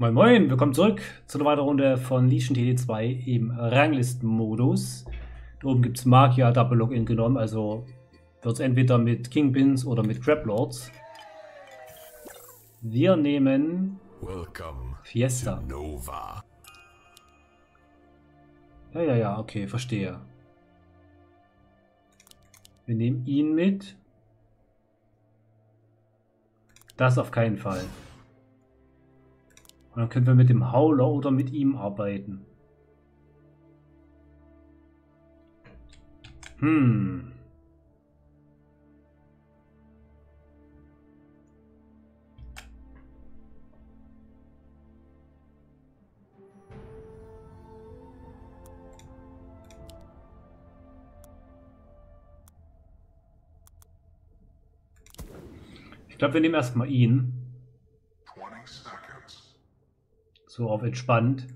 Moin Moin, willkommen zurück zu einer weiteren Runde von Legion TD2 im Ranglistenmodus. Da oben gibt es Magier Double Login genommen, also wird es entweder mit Kingpins oder mit Crablords. Wir nehmen Welcome Fiesta. Nova. Ja, ja, ja, okay, verstehe. Wir nehmen ihn mit. Das auf keinen Fall. Und dann können wir mit dem Howler oder mit ihm arbeiten. Hm. Ich glaube, wir nehmen erstmal ihn. 20 seconds. So auf entspannt.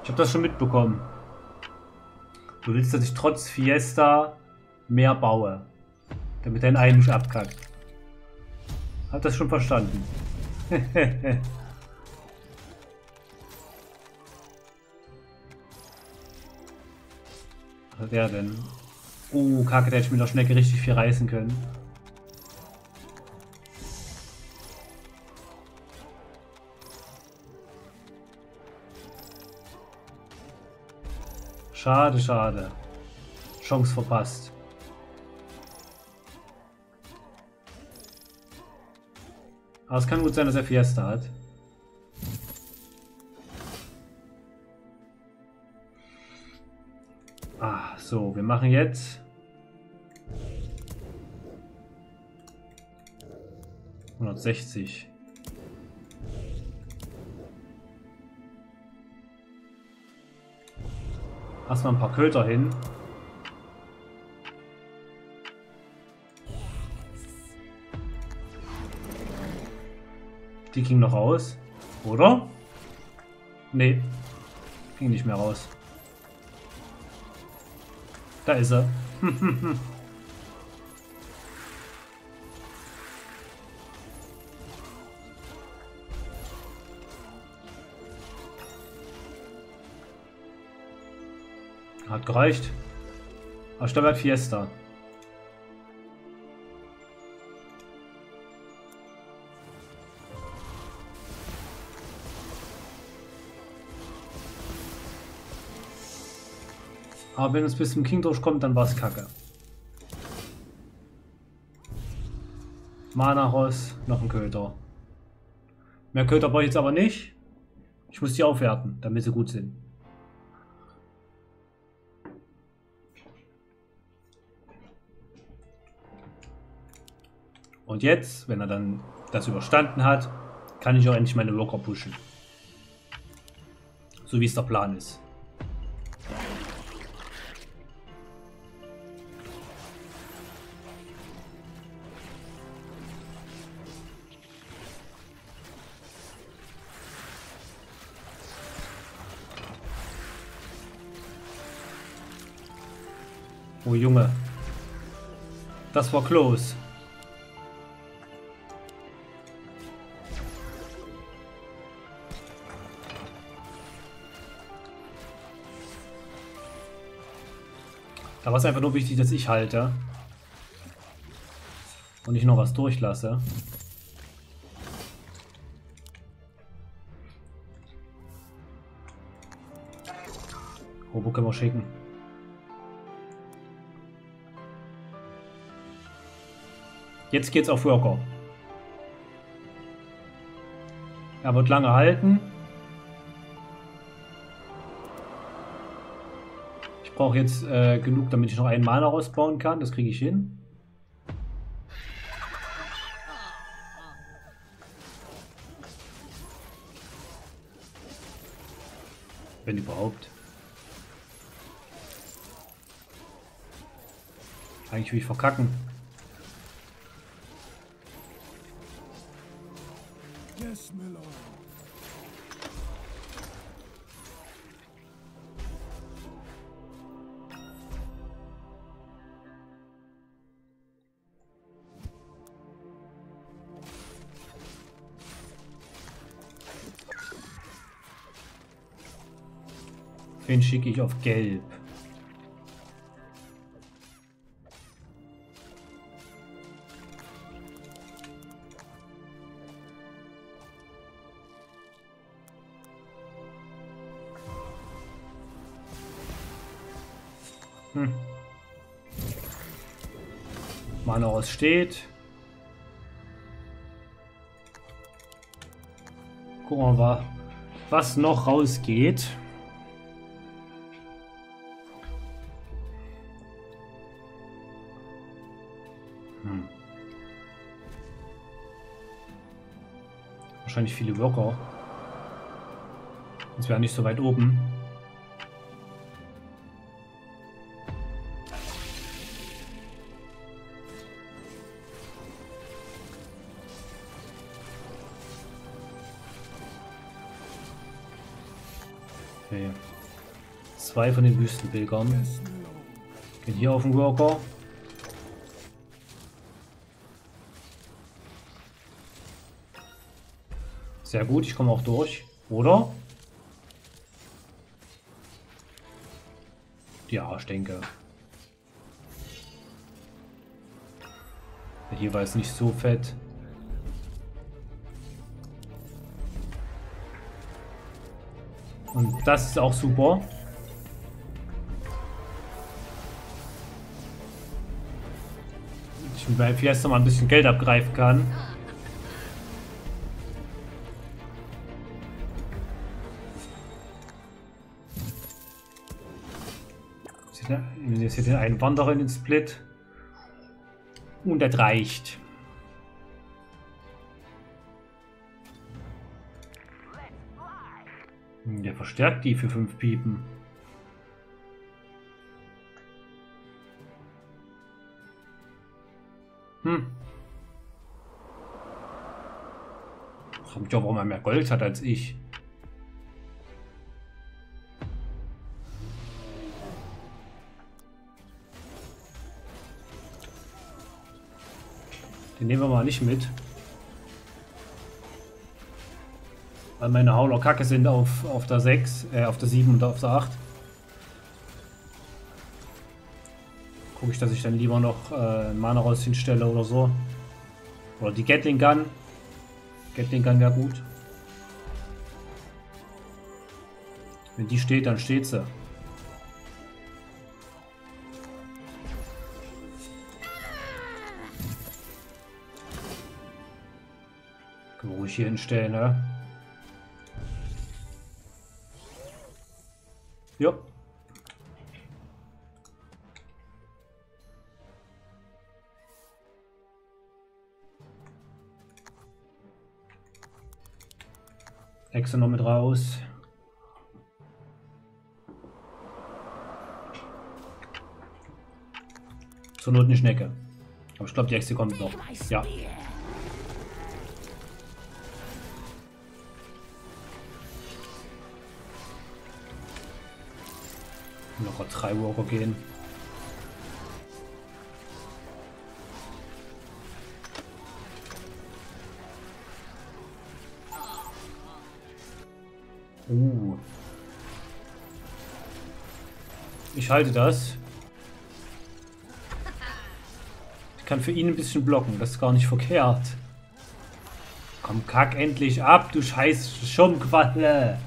Ich habe das schon mitbekommen. Du willst, dass ich trotz Fiesta mehr baue. Damit dein Ei nicht abkackt. Hab das schon verstanden. Der denn? Oh, Kacke, der hätte ich mit der Schnecke richtig viel reißen können. Schade, schade. Chance verpasst. Aber es kann gut sein, dass er Fiesta hat. Ah, so, wir machen jetzt... Hundertsechzig. Erstmal ein paar Köter hin. Die ging noch raus. Oder? Nee. Ging nicht mehr raus. Da ist er. Hat gereicht. Steuerbert Fiesta. Aber wenn es bis zum King durchkommt, dann war es kacke. Mana Ross, noch ein Köter. Mehr Köter brauche ich jetzt aber nicht. Ich muss die aufwerten, damit sie gut sind. Und jetzt, wenn er dann das überstanden hat, kann ich auch endlich meine Worker pushen. So wie es der Plan ist. Junge. Das war close. Da war es einfach nur wichtig, dass ich halte. Und nicht noch was durchlasse. Robo können wir schicken. Jetzt geht's auf Worker. Er wird lange halten. Ich brauche jetzt äh, genug, damit ich noch einen Mana rausbauen kann. Das kriege ich hin. Wenn überhaupt. Eigentlich will ich verkacken. Wen schicke ich auf Gelb? Hm. Mana aus steht. Gucken wir mal, was noch rausgeht. Wahrscheinlich viele Worker. Jetzt wäre nicht so weit oben. Okay. Zwei von den Wüstenpilgern gehen hier auf den Worker. Sehr gut, ich komme auch durch. Oder? Ja, ich denke. Hier war es nicht so fett. Und das ist auch super. Ich bei Fiesta mal ein bisschen Geld abgreifen kann. Jetzt hier den einen Wanderer in den Split. Und das reicht. Der verstärkt die für fünf Piepen. Hm. Mich auch, warum er mehr Gold hat als ich. Den nehmen wir mal nicht mit. Weil meine Hauler kacke sind auf, auf der 6, äh, auf der 7 und auf der 8. Gucke ich, dass ich dann lieber noch äh, Mana raus hinstelle oder so. Oder die Gatling Gun. Gatling Gun wäre gut. Wenn die steht, dann steht sie. Hier hinstellen, ne? Ja. Hexe noch mit raus. Zur Not eine Schnecke. Aber ich glaube, die Hexe kommt noch. Ja. Locker drei Walker gehen. Uh. Ich halte das. Ich kann für ihn ein bisschen blocken. Das ist gar nicht verkehrt. Komm, kack endlich ab, du scheiß Schummqualle.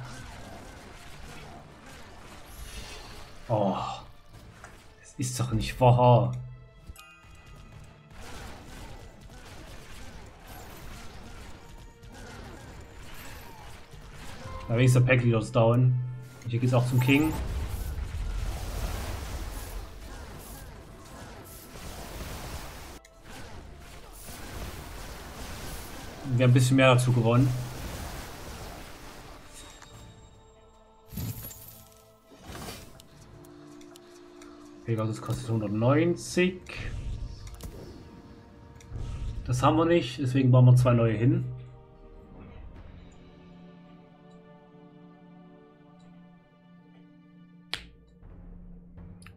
Doch nicht wahr. Da ist der Pack Leaders down. Hier geht's auch zum King. Wir haben ein bisschen mehr dazu gewonnen. Pegasus kostet 190. Das haben wir nicht, deswegen bauen wir zwei neue hin.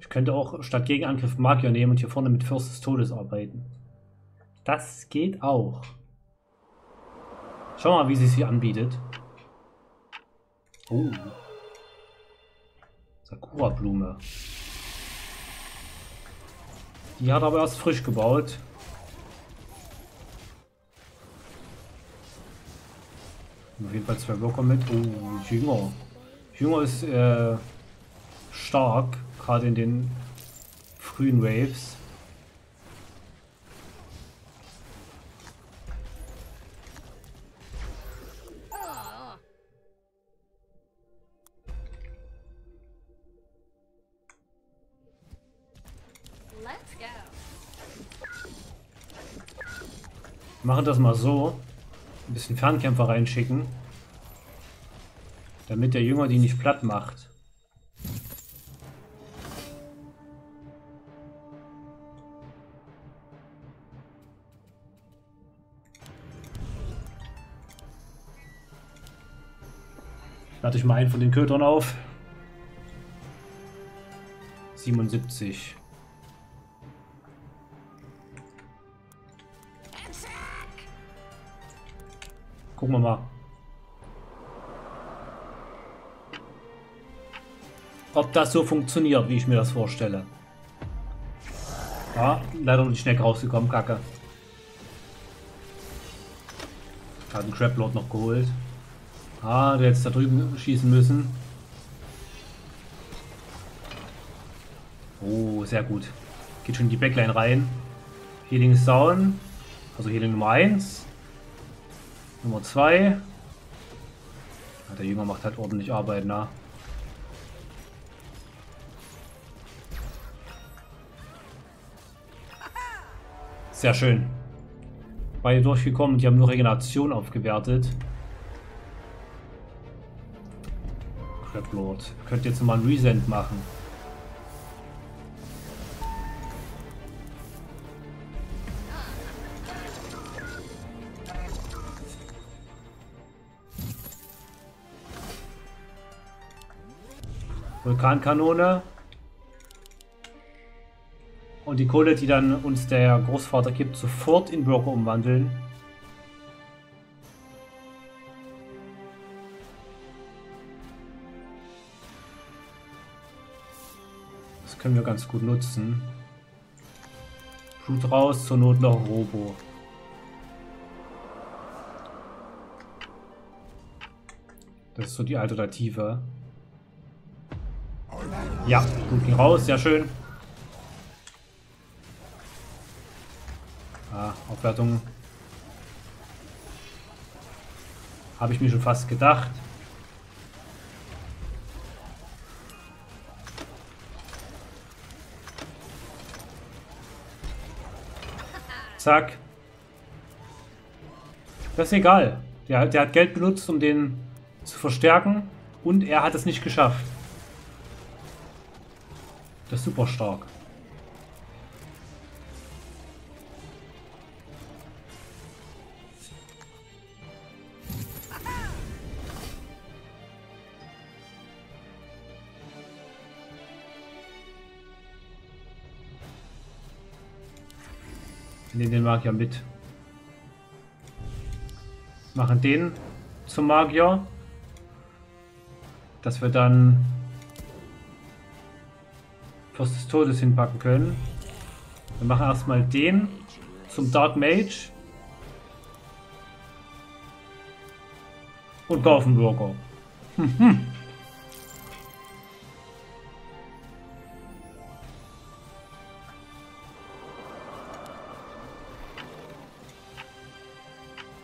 Ich könnte auch statt Gegenangriff Magier nehmen und hier vorne mit Fürst des Todes arbeiten. Das geht auch. Schau mal, wie sie sich anbietet. Oh. Sakura-Blume. Die hat aber erst frisch gebaut. Auf jeden Fall zwei Worker mit. Oh, Jünger. Jünger ist äh, stark, gerade in den frühen Waves. Machen das mal so. Ein bisschen Fernkämpfer reinschicken. Damit der Jünger die nicht platt macht. Lade ich mal einen von den Kötern auf. 77. Gucken wir mal. Ob das so funktioniert, wie ich mir das vorstelle. Ja, leider noch nicht schnell rausgekommen, Kacke. Hat einen Crablord noch geholt. Ah, der jetzt da drüben schießen müssen. Oh, sehr gut. Geht schon in die Backline rein. Healing down. Also Healing Nummer 1. Nummer 2. Ja, der Jünger macht halt ordentlich Arbeit, na. Sehr schön. Beide durchgekommen, die haben nur Regeneration aufgewertet. Crablord. Könnt jetzt mal ein Resend machen. Vulkankanone. Und die Kohle, die dann uns der Großvater gibt, sofort in Bürger umwandeln. Das können wir ganz gut nutzen. Blut raus, zur Not noch Robo. Das ist so die Alternative. Ja, gut ging raus, sehr schön. Ah, Aufwertung. Habe ich mir schon fast gedacht. Zack. Das ist egal. Der, der hat Geld benutzt, um den zu verstärken. Und er hat es nicht geschafft. Das ist super stark. Nehmen den Magier mit. Machen den zum Magier. Dass wir dann Fürst des Todes hinpacken können. Wir machen erstmal den zum Dark Mage. Und kaufen Bürger.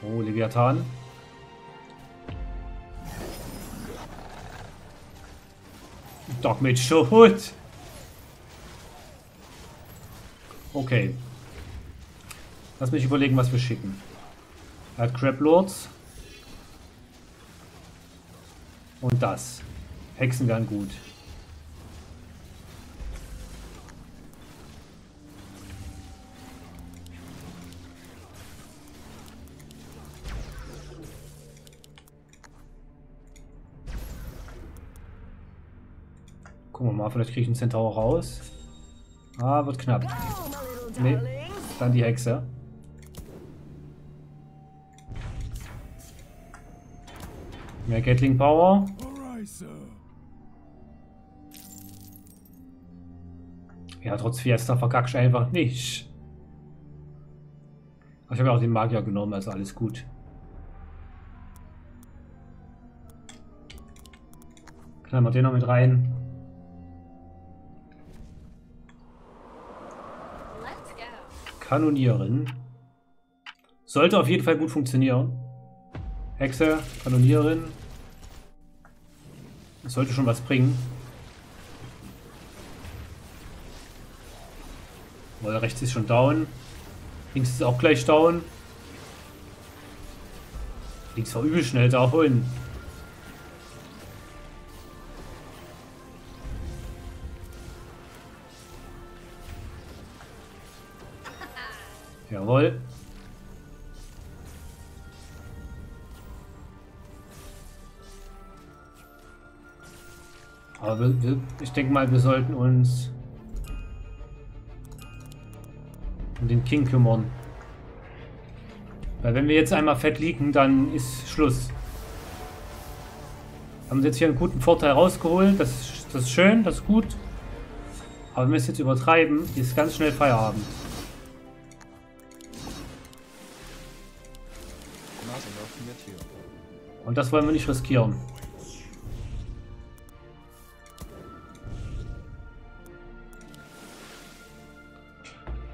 Oh, Leviathan. Dark Mage tot. Okay. Lass mich überlegen, was wir schicken. Er hat Crab Lords. Und das. Hexen wären gut. Gucken wir mal, vielleicht kriege ich einen Centaur raus. Ah, wird knapp. Nee, dann die Hexe. Mehr Gatling Power. Ja, trotz Fiesta verkackst du einfach nicht. Ich habe ja auch den Magier genommen, also alles gut. Knallen wir den noch mit rein. Go. Kanonieren. Sollte auf jeden Fall gut funktionieren. Hexe, Kanonieren. Das sollte schon was bringen. Weil rechts ist schon down. Links ist auch gleich down. Links war übel schnell da holen. Jawohl. Aber wir, wir, ich denke mal, wir sollten uns um den King kümmern. Weil wenn wir jetzt einmal fett liegen, dann ist Schluss. Haben sie jetzt hier einen guten Vorteil rausgeholt. Das, das ist schön, das ist gut. Aber wir es jetzt übertreiben, ist ganz schnell Feierabend. Und das wollen wir nicht riskieren.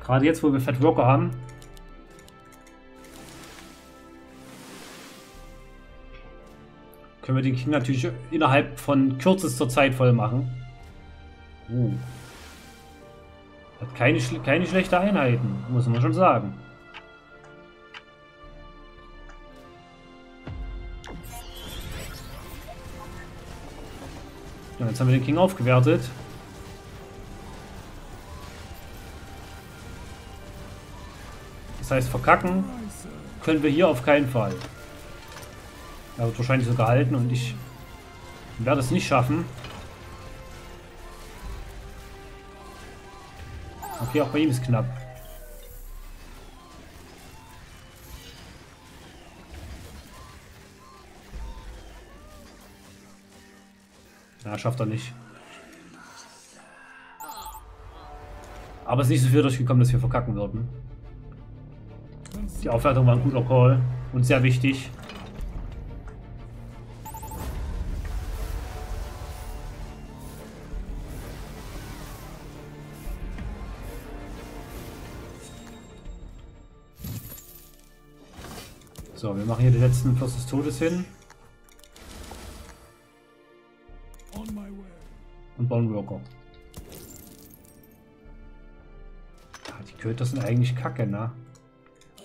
Gerade jetzt, wo wir Fat Rocker haben. Können wir den King natürlich innerhalb von kürzester Zeit voll machen. Uh. Hat keine, keine schlechte Einheiten, muss man schon sagen. Jetzt haben wir den King aufgewertet. Das heißt, verkacken können wir hier auf keinen Fall. Er wird wahrscheinlich sogar halten und ich werde es nicht schaffen. Okay, auch bei ihm ist knapp. Schafft er nicht. Aber es ist nicht so viel durchgekommen, dass wir verkacken würden. Die Aufwertung war ein guter Call und sehr wichtig. So, wir machen hier den letzten Fluss des Todes hin und bauen Worker. Ja, die Köter sind eigentlich kacke, ne?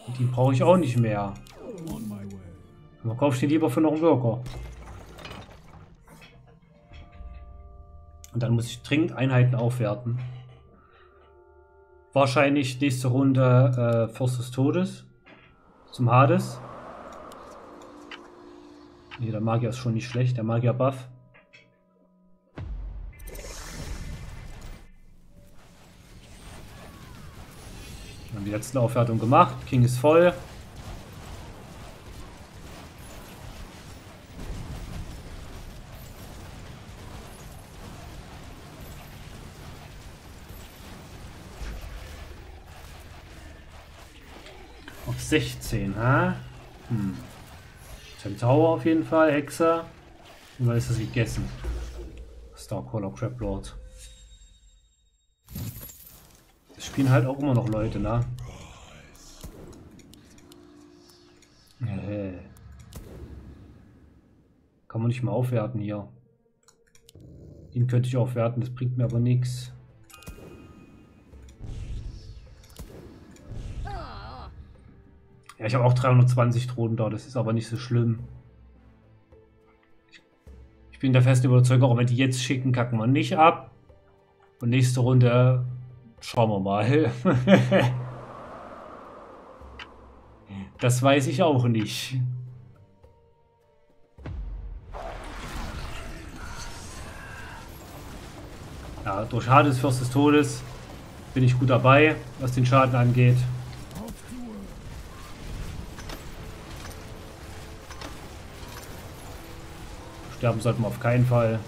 Und die brauche ich auch nicht mehr. Man kauft den lieber für noch einen Worker. Und dann muss ich dringend Einheiten aufwerten. Wahrscheinlich nächste Runde äh, Fürst des Todes. Zum Hades. Nee, der Magier ist schon nicht schlecht, der Magier-Buff. Wir haben die letzte Aufwertung gemacht. King ist voll. Auf 16, ha? Hm. Centaur auf jeden Fall, Hexer. Dann ist das gegessen. Starcaller Crab spielen halt auch immer noch Leute, ne? Äh. Kann man nicht mal aufwerten hier. Ihn könnte ich aufwerten, das bringt mir aber nichts. Ja, ich habe auch 320 Drohnen da, das ist aber nicht so schlimm. Ich, ich bin der festen Überzeugung, auch wenn die jetzt schicken, kacken wir nicht ab. Und nächste Runde schauen wir mal. das weiß ich auch nicht. Ja, durch Hades Fürst des Todes bin ich gut dabei, was den Schaden angeht. Sterben sollten wir auf keinen Fall.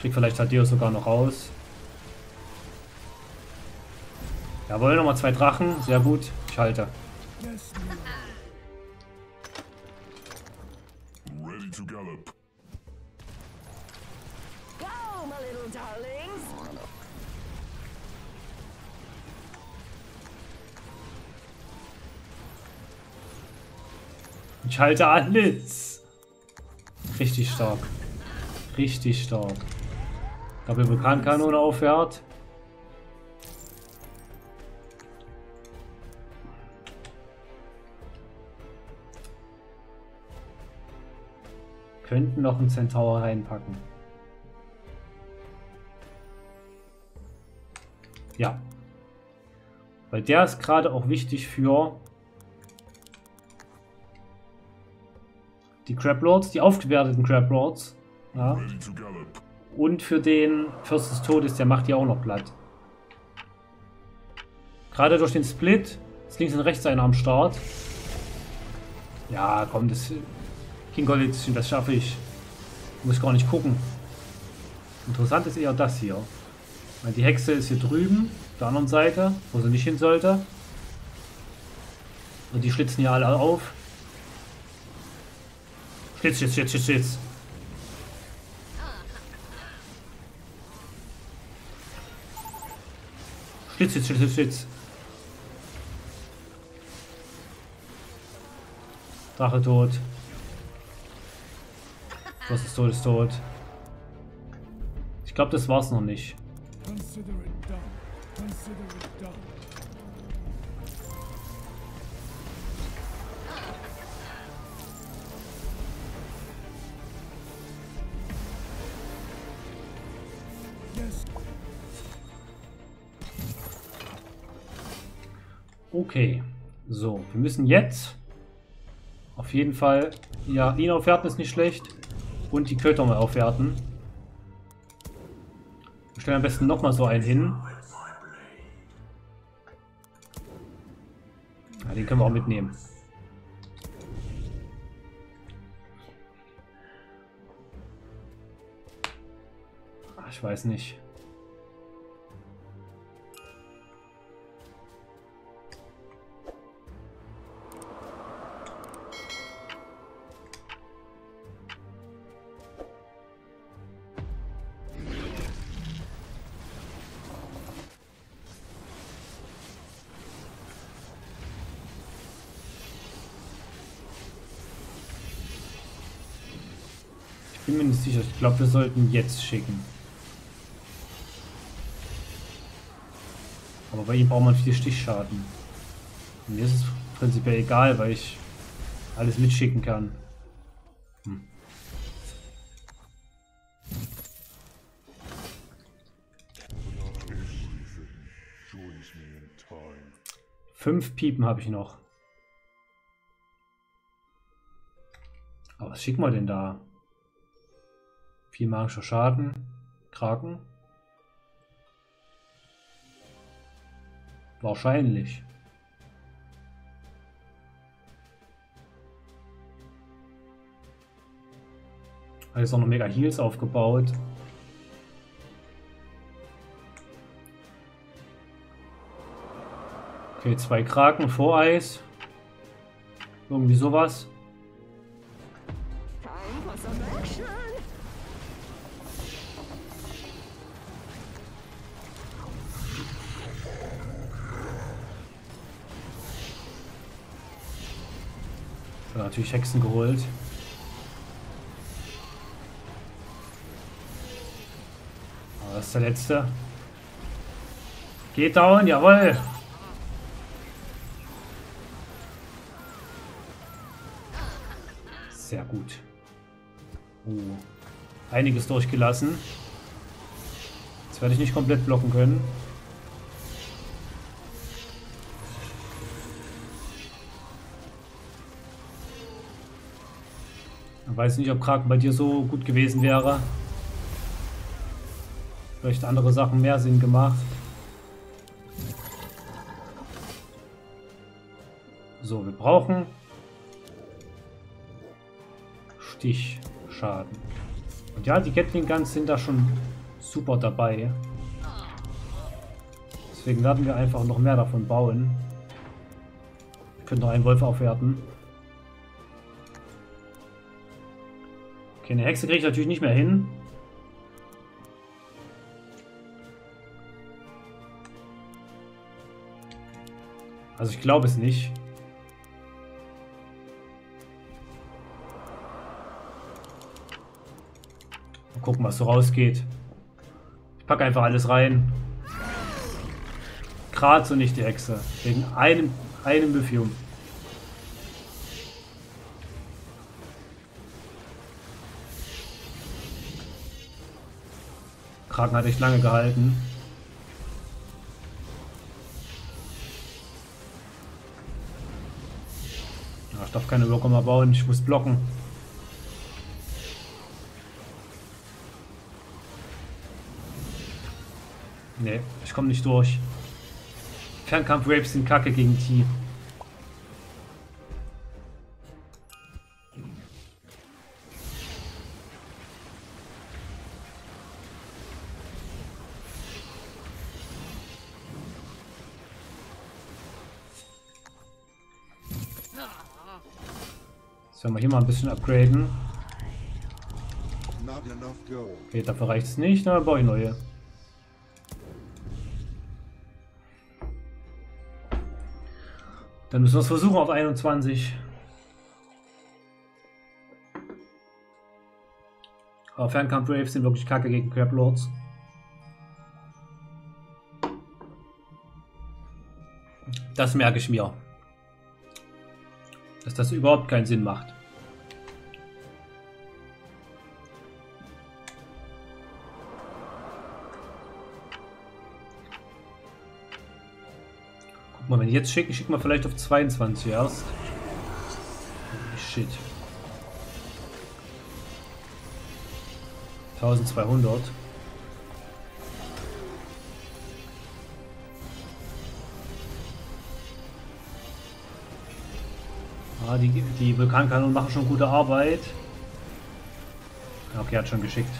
Krieg vielleicht Thaddeus sogar noch raus. Jawohl, nochmal zwei Drachen. Sehr gut. Ich halte. Ich halte alles. Richtig stark. Richtig stark. Doppel Vulkankanone aufwärts. Könnten noch einen Centaur reinpacken. Ja. Weil der ist gerade auch wichtig für die Crablords, die aufgewerteten. Ja. Ready to gallop. Und für den Fürst des Todes, der macht die auch noch platt. Gerade durch den Split ist links und rechts einer am Start. Ja, komm, das King Golditschen, das schaffe ich. Muss gar nicht gucken. Interessant ist eher das hier. Weil die Hexe ist hier drüben, auf der anderen Seite, wo sie nicht hin sollte. Und die schlitzen hier alle auf. Schlitz, schlitz, schlitz, schlitz, schlitz. Schlitz, schlitz, schlitz, schlitz. Drache tot. Was ist tot, ist tot. Ich glaube, das war's noch nicht. Okay. So, wir müssen jetzt auf jeden Fall, ja, ihn aufwerten ist nicht schlecht. Und die Köter mal aufwerten. Wir stellen am besten nochmal so einen hin. Ja, den können wir auch mitnehmen. Ich weiß nicht. Sicher. Ich glaube, wir sollten jetzt schicken. Aber bei ihm braucht man viel Stichschaden. Und mir ist es prinzipiell egal, weil ich alles mitschicken kann. Hm. Fünf Piepen habe ich noch. Aber was schicken wir denn da? Viel magischer Schaden. Kraken. Wahrscheinlich. Alles auch noch mega Heals aufgebaut. Okay, zwei Kraken, Voreis. Irgendwie sowas. Natürlich Hexen geholt. Aber das ist der letzte. Geht down, jawohl. Sehr gut. Uh, einiges durchgelassen. Jetzt werde ich nicht komplett blocken können. Weiß nicht, ob Kraken bei dir so gut gewesen wäre. Vielleicht andere Sachen mehr Sinn gemacht. So, wir brauchen Stichschaden. Und ja, die Gatling Guns sind da schon super dabei. Deswegen werden wir einfach noch mehr davon bauen. Wir können noch einen Wolf aufwerten. Okay, eine Hexe kriege ich natürlich nicht mehr hin. Also ich glaube es nicht. Mal gucken, was so rausgeht. Ich packe einfach alles rein. Gerade so nicht die Hexe. Wegen einem, einem Befium. Kraken hat echt lange gehalten. Ja, ich darf keine Worker mehr bauen, ich muss blocken. Nee, ich komme nicht durch. Fernkampf-Rapes sind kacke gegen T. hier mal ein bisschen upgraden? Okay, dafür reicht es nicht, dann baue ich neue. Dann müssen wir es versuchen auf 21. Aber Fernkampf Waves sind wirklich kacke gegen Crab Lords. Das merke ich mir. Dass das überhaupt keinen Sinn macht. Mal, wenn ich jetzt schicke, schick mal vielleicht auf 22 erst. Holy shit. 1200. Ah, die, die Vulkankanonen machen schon gute Arbeit. Okay, hat schon geschickt.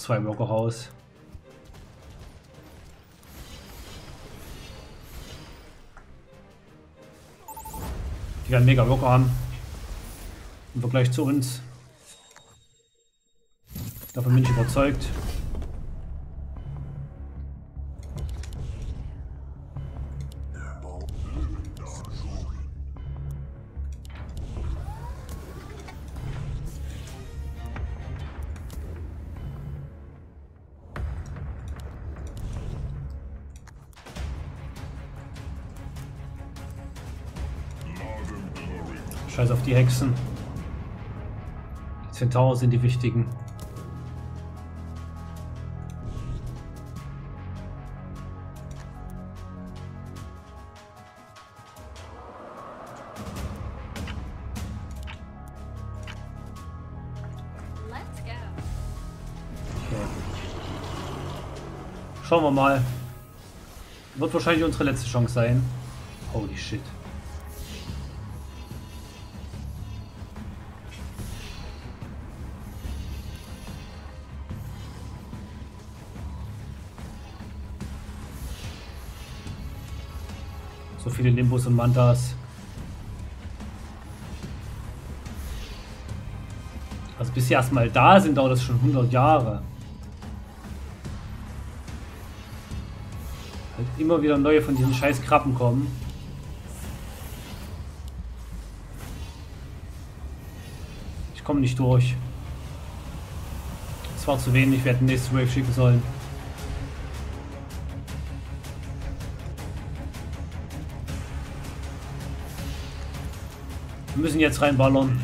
Zwei Blocker raus. Die werden mega Blocker haben. Im Vergleich zu uns. Davon bin ich überzeugt. Die Hexen. Die Zentaure sind die wichtigen. Schauen wir mal. Wird wahrscheinlich unsere letzte Chance sein. Holy shit. Viele Limbus und Mantas. Also bis sie erstmal da sind, dauert das schon 100 Jahre. Halt immer wieder neue von diesen scheiß Krabben kommen. Ich komme nicht durch. Das war zu wenig, wir hätten nächstes Wave schicken sollen. Wir müssen jetzt reinballern.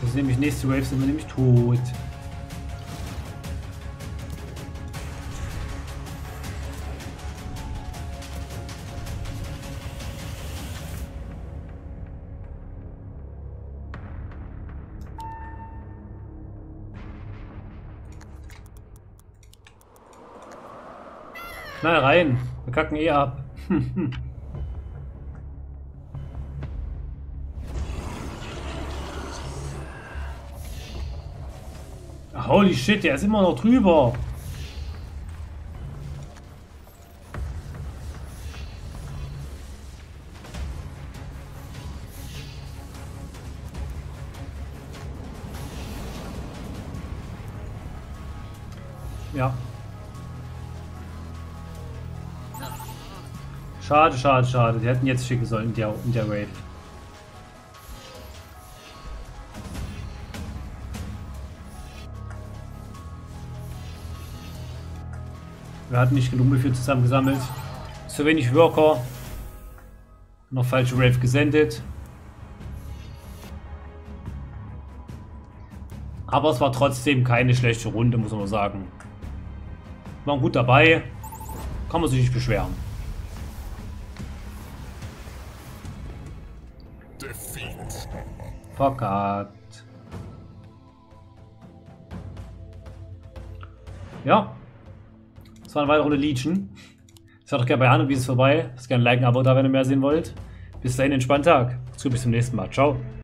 Das ist nämlich nächste Wave sind wir nämlich tot. Knall rein. Wir kacken eh ab. Holy shit, der ist immer noch drüber. Ja. Schade, schade, schade. Die hätten jetzt schicken sollen in der, in der Wave. Wir hatten nicht genug Mühe zusammengesammelt. Zu wenig Worker. Noch falsche Wave gesendet. Aber es war trotzdem keine schlechte Runde, muss man sagen. Waren gut dabei. Kann man sich nicht beschweren. Defeat. Verkackt. Ja. War eine weitere Runde Legion. Schaut doch gerne bei an, wie ist es vorbei. Lasst gerne ein Like, ein Abo da, wenn ihr mehr sehen wollt. Bis dahin, entspannten Tag. Bis zum nächsten Mal. Ciao.